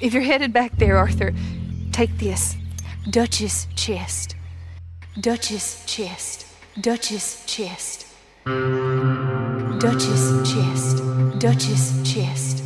If you're headed back there, Arthur, take this Duchess chest. Duchess chest. Duchess chest. Duchess chest. Duchess chest.